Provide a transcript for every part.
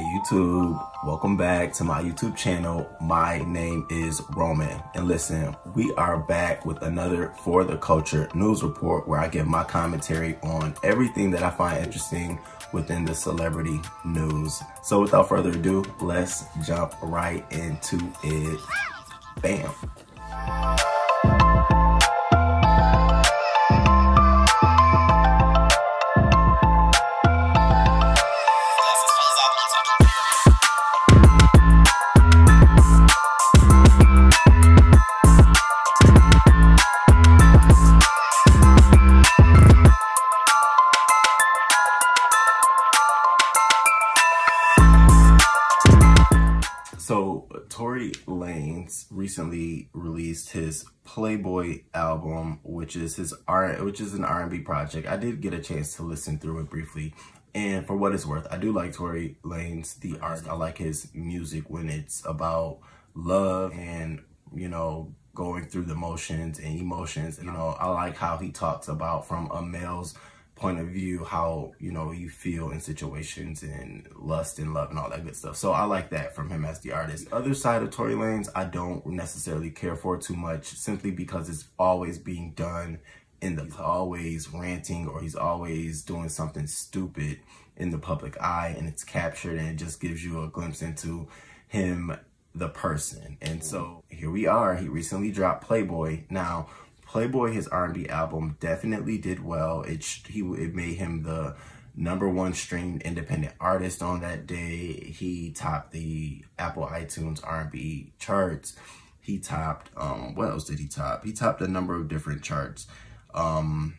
Hey YouTube, welcome back to my YouTube channel. My name is Roman. And listen, we are back with another For the Culture news report where I give my commentary on everything that I find interesting within the celebrity news. So without further ado, let's jump right into it. Bam. Lanez recently released his Playboy album, which is his R, which is an R&B project. I did get a chance to listen through it briefly, and for what it's worth, I do like Tory Lanez the art. I like his music when it's about love and you know going through the motions and emotions. You know, I like how he talks about from a male's point of view how you know you feel in situations and lust and love and all that good stuff. So i like that from him as the artist. The other side of tory lanez i don't necessarily care for too much simply because it's always being done in the he's always ranting or he's always doing something stupid in the public eye and it's captured and it just gives you a glimpse into him the person. And so here we are. He recently dropped playboy. Now Playboy, his R&B album, definitely did well. It he it made him the number one streamed independent artist on that day. He topped the Apple iTunes R&B charts. He topped um what else did he top? He topped a number of different charts. Um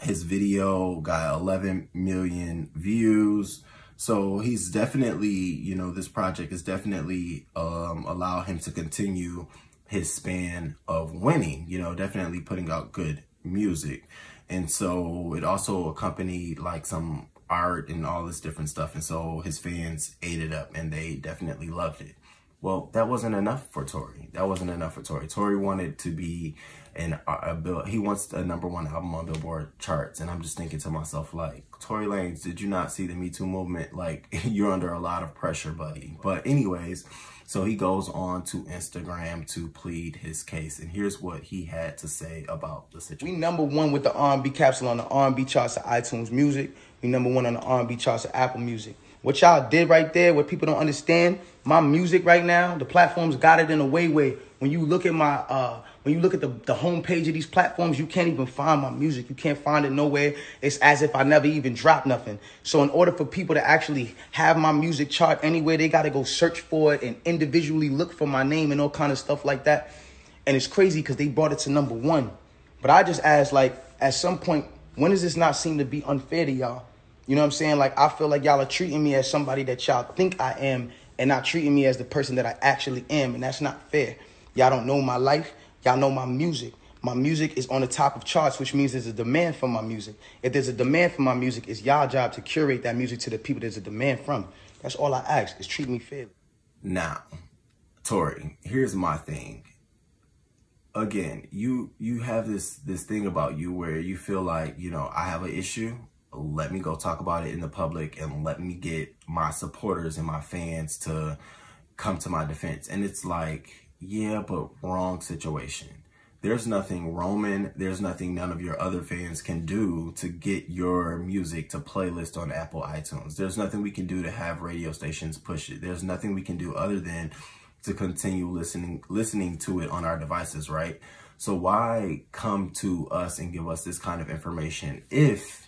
his video got 11 million views. So he's definitely, you know, this project is definitely um allow him to continue his span of winning, you know, definitely putting out good music. And so it also accompanied like some art and all this different stuff. And so his fans ate it up and they definitely loved it. Well, that wasn't enough for Tory. That wasn't enough for Tory. Tory wanted to be an uh, a, a he wants a number one album on Billboard charts, and I'm just thinking to myself like, Tory Lanez, did you not see the Me Too movement? Like, you're under a lot of pressure, buddy. But anyways, so he goes on to Instagram to plead his case, and here's what he had to say about the situation. We number one with the R&B capsule on the R&B charts of iTunes Music. We number one on the R&B charts of Apple Music. What y'all did right there, what people don't understand, my music right now, the platforms got it in a way where when you look at my uh when you look at the, the homepage of these platforms, you can't even find my music. You can't find it nowhere. It's as if I never even dropped nothing. So in order for people to actually have my music chart anywhere, they gotta go search for it and individually look for my name and all kind of stuff like that. And it's crazy because they brought it to number one. But I just asked like at some point, when does this not seem to be unfair to y'all? You know what I'm saying? Like, I feel like y'all are treating me as somebody that y'all think I am and not treating me as the person that I actually am. And that's not fair. Y'all don't know my life. Y'all know my music. My music is on the top of charts, which means there's a demand for my music. If there's a demand for my music, it's y'all job to curate that music to the people there's a demand from. That's all I ask is treat me fairly. Now, Tory, here's my thing. Again, you you have this this thing about you where you feel like, you know, I have an issue let me go talk about it in the public and let me get my supporters and my fans to come to my defense. And it's like, yeah, but wrong situation. There's nothing Roman, there's nothing none of your other fans can do to get your music to playlist on Apple iTunes. There's nothing we can do to have radio stations push it. There's nothing we can do other than to continue listening listening to it on our devices, right? So why come to us and give us this kind of information if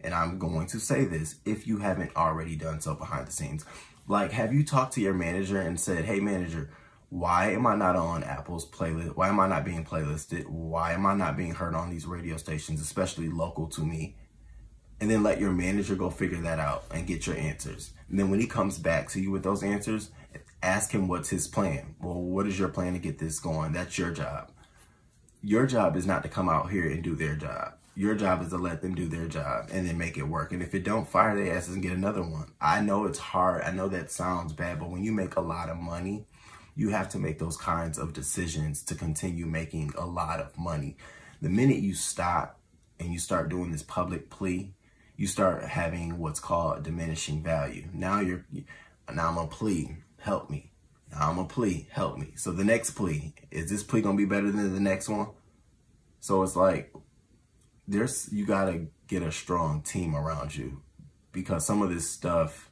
and I'm going to say this if you haven't already done so behind the scenes. Like, have you talked to your manager and said, hey, manager, why am I not on Apple's playlist? Why am I not being playlisted? Why am I not being heard on these radio stations, especially local to me? And then let your manager go figure that out and get your answers. And then when he comes back to you with those answers, ask him what's his plan. Well, what is your plan to get this going? That's your job. Your job is not to come out here and do their job. Your job is to let them do their job and then make it work. And if it don't, fire their asses and get another one. I know it's hard. I know that sounds bad, but when you make a lot of money, you have to make those kinds of decisions to continue making a lot of money. The minute you stop and you start doing this public plea you start having what's called diminishing value. Now you're, now I'm a plea, help me. Now I'm a plea, help me. So the next plea, is this plea gonna be better than the next one? So it's like, there's, you gotta get a strong team around you because some of this stuff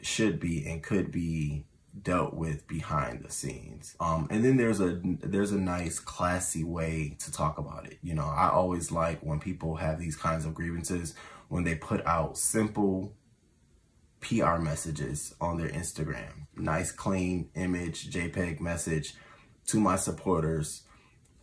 should be and could be dealt with behind the scenes. Um, and then there's a there's a nice classy way to talk about it. You know, I always like when people have these kinds of grievances when they put out simple PR messages on their Instagram. Nice clean image JPEG message to my supporters.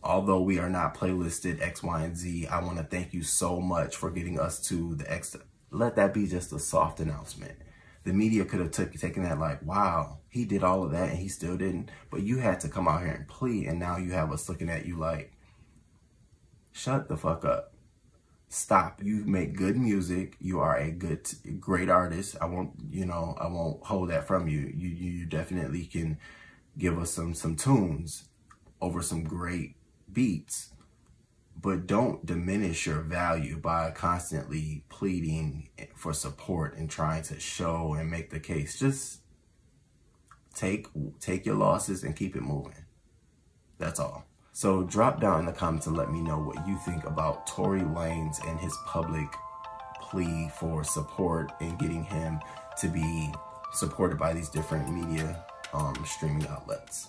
Although we are not playlisted X, Y, and Z, I want to thank you so much for getting us to the X. Let that be just a soft announcement the media could have took, taken that like, wow, he did all of that and he still didn't. But you had to come out here and plead, and now you have us looking at you like, shut the fuck up. Stop. You make good music. You are a good, great artist. I won't, you know, I won't hold that from you. You, you definitely can give us some, some tunes over some great beats but don't diminish your value by constantly pleading for support and trying to show and make the case. Just take take your losses and keep it moving. That's all. So drop down in the comments and let me know what you think about Tory Lanez and his public plea for support and getting him to be supported by these different media um, streaming outlets.